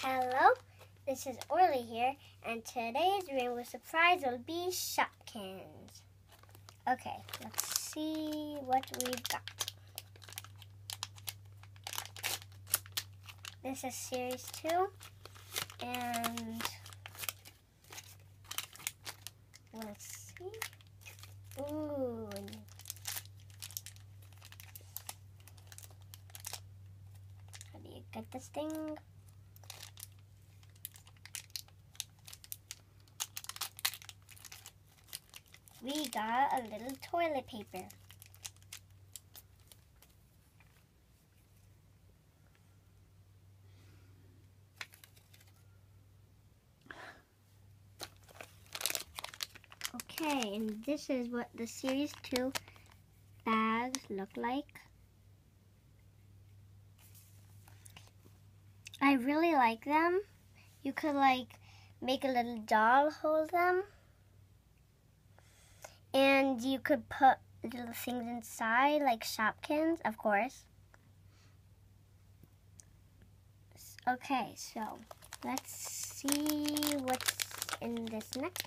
Hello, this is Orli here, and today's rainbow surprise will be Shopkins. Okay, let's see what we've got. This is series two, and let's see. Ooh. How do you get this thing? We got a little toilet paper. Okay, and this is what the Series 2 bags look like. I really like them. You could like make a little doll hold them. And you could put little things inside, like Shopkins, of course. Okay, so let's see what's in this next